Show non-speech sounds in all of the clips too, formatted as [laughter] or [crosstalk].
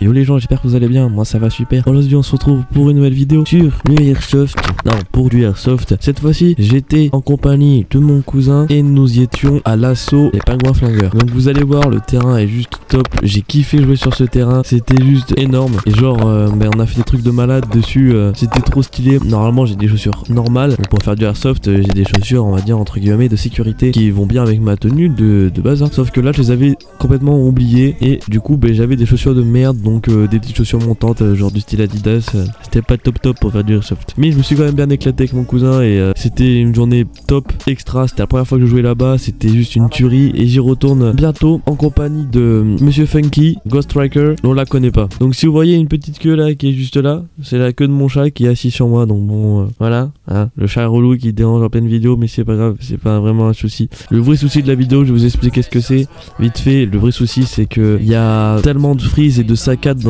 Yo les gens, j'espère que vous allez bien, moi ça va super. Aujourd'hui on se retrouve pour une nouvelle vidéo sur le Airsoft. Non, pour du Airsoft. Cette fois-ci, j'étais en compagnie de mon cousin et nous y étions à l'assaut des pingouins flingueurs. Donc vous allez voir, le terrain est juste top. J'ai kiffé jouer sur ce terrain, c'était juste énorme. Et genre, euh, ben, on a fait des trucs de malade dessus, euh, c'était trop stylé. Normalement j'ai des chaussures normales, mais pour faire du Airsoft, euh, j'ai des chaussures, on va dire entre guillemets, de sécurité qui vont bien avec ma tenue de, de base. hein. Sauf que là, je les avais complètement oubliées et du coup, ben, j'avais des chaussures de merde donc euh, des petites chaussures montantes euh, genre du style Adidas euh, c'était pas top top pour faire du airsoft. Mais je me suis quand même bien éclaté avec mon cousin et c'était une journée top extra. C'était la première fois que je jouais là-bas c'était juste une tuerie. Et j'y retourne bientôt en compagnie de Monsieur Funky Ghost Striker on la connaît pas. Donc si vous voyez une petite queue là qui est juste là c'est la queue de mon chat qui est assis sur moi. Donc bon voilà hein, le chat relou qui dérange en pleine vidéo mais c'est pas grave c'est pas vraiment un souci. Le vrai souci de la vidéo je vais vous expliquer ce que c'est. Vite fait le vrai souci c'est que il y a tellement de freeze et de saccades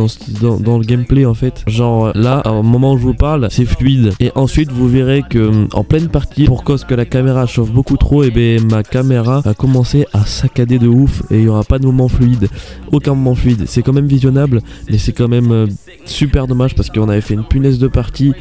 dans, dans, le gameplay en fait. Genre là au moment où je vous parle c'est fluide. Et ensuite vous verrez que hum, en pleine partie pour cause que la caméra chauffe beaucoup trop et ben ma caméra va commencer à saccader de ouf et il y aura pas de moment fluide. Aucun moment fluide. C'est quand même visionnable mais c'est quand même euh, super dommage parce qu'on avait fait une punaise de partie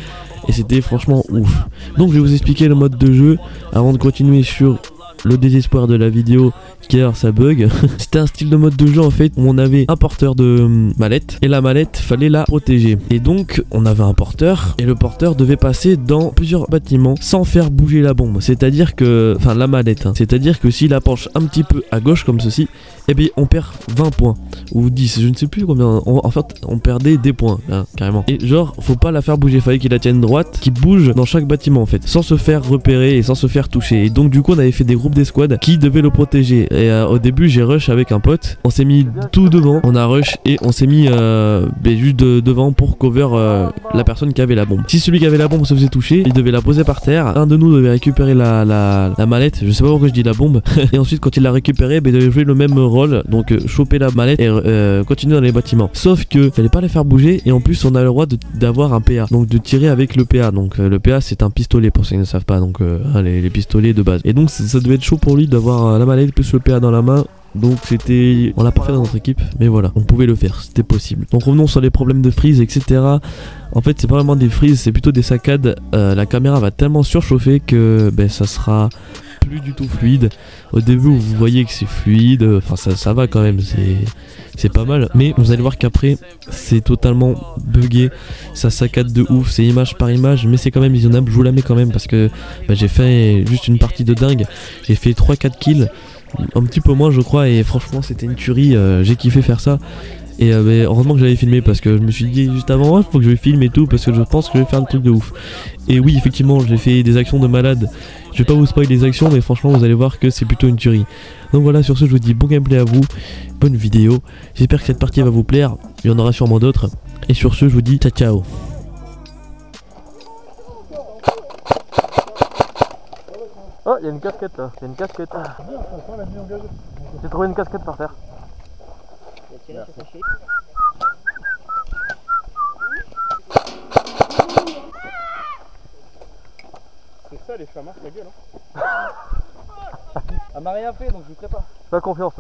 et c'était franchement ouf. Donc je vais vous expliquer le mode de jeu avant de continuer sur le désespoir de la vidéo car ça bug. [laughs] C'était un style de mode de jeu en fait où on avait un porteur de hum, mallette et la mallette fallait la protéger. Et donc on avait un porteur et le porteur devait passer dans plusieurs bâtiments sans faire bouger la bombe. C'est-à-dire que, enfin la mallette, hein. c'est-à-dire que s'il la penche un petit peu à gauche comme ceci, eh bien on perd 20 points ou 10, je ne sais plus combien. En fait on perdait des points hein, carrément. Et genre faut pas la faire bouger, fallait qu'il la tienne droite, qui bouge dans chaque bâtiment en fait, sans se faire repérer et sans se faire toucher. Et donc du coup on avait fait des groupes d'escouade qui devaient le protéger. Et euh, au début j'ai rush avec un pote, on s'est mis tout devant, on a rush et on s'est mis euh, ben, juste de- devant pour cover euh, la personne qui avait la bombe. Si celui qui avait la bombe se faisait toucher, il devait la poser par terre. Un de nous devait récupérer la, la, la mallette, je sais pas pourquoi je dis la bombe. [laughs] et ensuite quand il l'a récupéré, ben, il devait jouer le même rôle, donc choper la mallette et continuer dans les bâtiments. Sauf que fallait pas les faire bouger et en plus on a le droit d'avoir un PA, donc de tirer avec le PA. Donc le PA c'est un pistolet pour ceux qui ne savent pas, donc hein, les, les pistolets de base. Et donc ça, ça devait être chaud pour lui d'avoir la mallette plus le Dans la main. Donc c'était, on l'a pas fait dans notre équipe, mais voilà, on pouvait le faire, c'était possible. Donc revenons sur les problèmes de freeze, etc. En fait, c'est pas vraiment des freezes, c'est plutôt des saccades. Euh, la caméra va tellement surchauffer que ben, ça sera plus du tout fluide. Au début, vous voyez que c'est fluide, enfin ça, ça va quand même, c'est c'est pas mal. Mais vous allez voir qu'après, c'est totalement buggé, ça saccade de ouf, c'est image par image, mais c'est quand même visionnable. Je vous la mets quand même parce que ben, j'ai fait juste une partie de dingue. J'ai fait 3-4 kills, un petit peu moins je crois, et franchement c'était une tuerie, euh, j'ai kiffé faire ça. Et euh, heureusement que j'avais filmé parce que je me suis dit juste avant, il faut que je filme et tout parce que je pense que je vais faire un truc de ouf. Et oui, effectivement, j'ai fait des actions de malade. Je vais pas vous spoiler les actions, mais franchement, vous allez voir que c'est plutôt une tuerie. Donc voilà, sur ce, je vous dis bon gameplay à vous, bonne vidéo. J'espère que cette partie va vous plaire. Il y en aura sûrement d'autres. Et sur ce, je vous dis ciao ciao. Oh, il y a une casquette là, il y a une casquette. J'ai trouvé une casquette par terre. C'est ça les chats la gueule. Hein. Elle m'a rien fait donc je lui ferai pas. Pas confiance.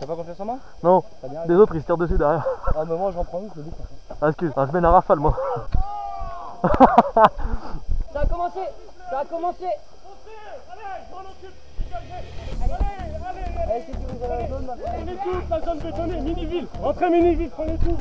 T'as pas confiance en moi? Non, les autres ils se tirent dessus derrière. Ah mais moi j'en prends une, je le dis. Ah, excuse, ah, je mets la rafale moi. Ça a commencé Ça a commencé Allez, sécurisez la zone bétonnée, mini-ville. Entrez mini-ville, prenez tout.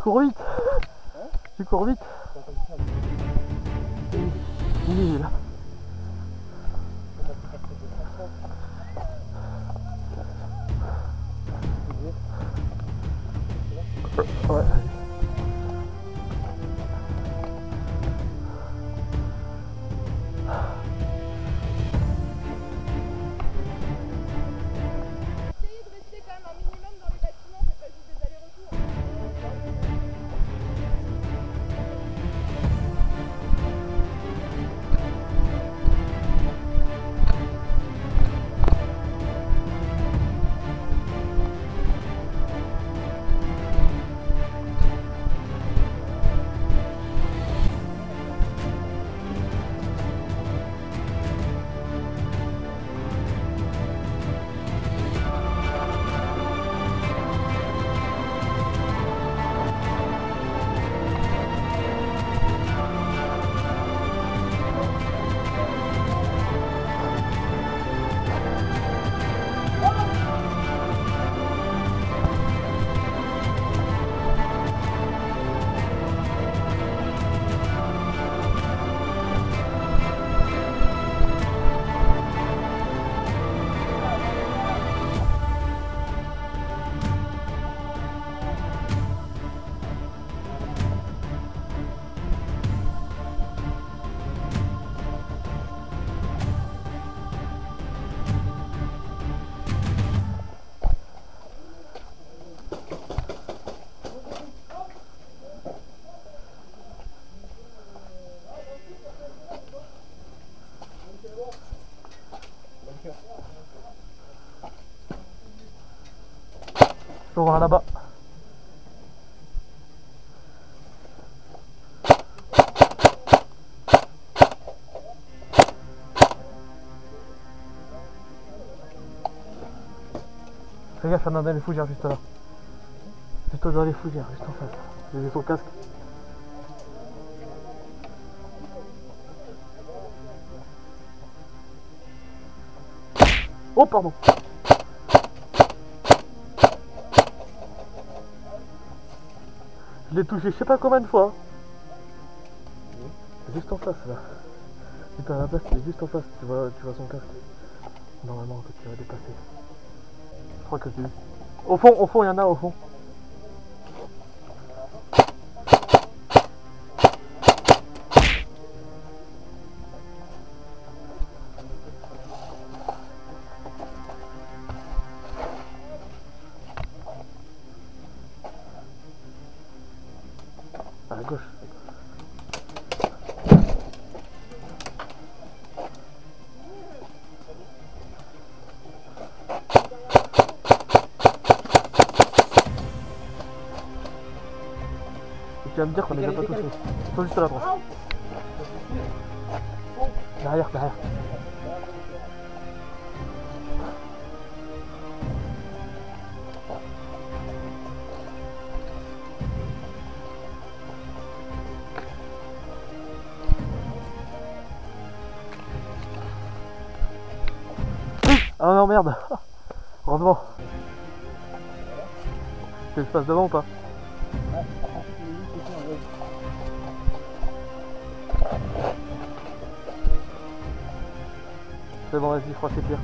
Cours vite. Tu cours vite. Oui, là. Peux voir là-bas. Fais gaffe, dans les fougères juste là. Juste dans les fougères, juste en face. J'ai vu son casque. Oh pardon Je l'ai touché je sais pas combien de fois. Juste en face là. Putain la place il est juste en face, tu vois, tu vois son casque. Normalement en fait il va dépasser. Je crois que c'est lui. Au fond, au fond, il y en a au fond. À gauche. Et tu vas me dire qu'on les a pas touchés. Ils sont juste là droite. Derrière, derrière. Ah non merde [laughs] Heureusement Tu que passe devant ou pas C'est bon vas-y je crois que c'est pire.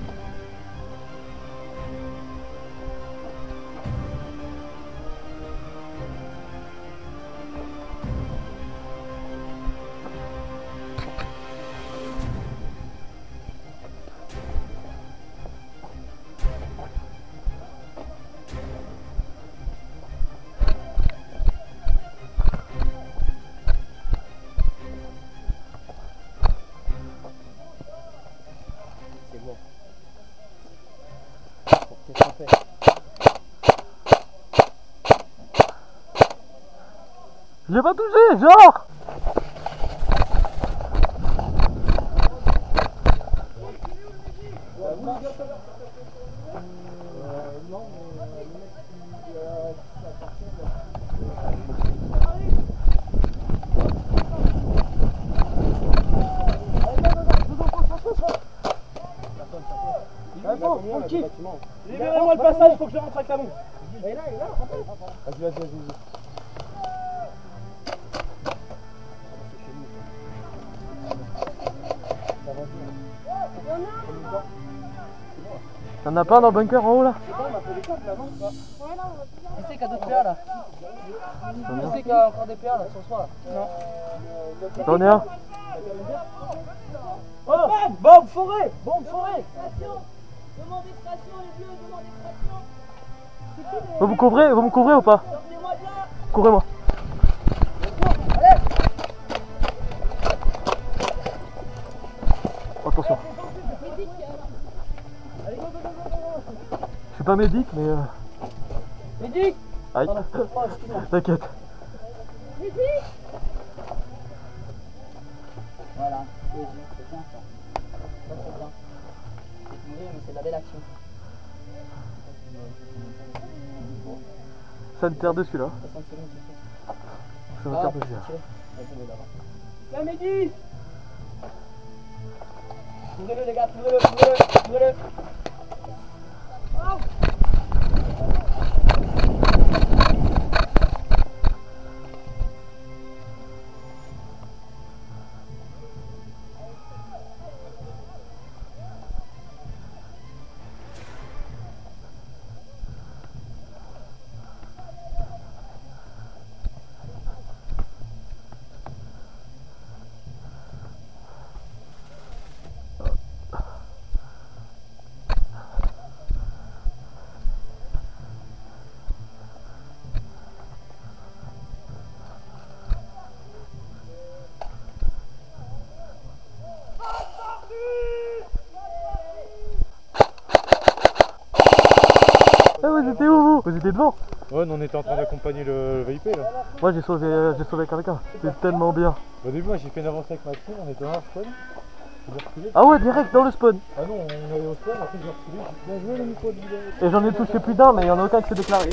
Je l'ai pas touché, genre Libérez-moi le passage, il faut que je rentre avec la montre. Vas-y, vas-y, vas-y. vas-y. T'en as pas dans le bunker en haut là Qui c'est qui a d'autres PA là Qui c'est qui a encore des PA là sur soi là Non. J'en ai un. Oh, bombe forêt Bombe forêt Demande extraction les bleus, demande extraction Vous me couvrez, vous me couvrez ou pas? Sortez-moi de là Couvrez-moi. Pas médic mais... Euh... Médic Aïe. T'inquiète. Voilà, c'est bien, c'est bien ça. Ça c'est bien. C'est mourir mais c'est de la belle action. Ça me terre dessus là. 60 secondes c'est fait. Ça me terre dessus là. là-bas. La Mehdi Couvrez-le les gars, couvrez-le, couvrez-le vous étiez vous devant Ouais, nous on était en train d'accompagner le VIP là. Moi j'ai sauvé, euh, j'ai sauvé quelqu'un. C'est tellement bien. Au début, moi j'ai fait une avancée avec Maxime, on était dans un spawn. Ah ouais, direct dans le spawn. Ah non, on allait au spawn, après j'ai reculé. Bien joué le micro de vidéo. Et j'en ai touché plus d'un, mais il y en a aucun qui s'est déclaré.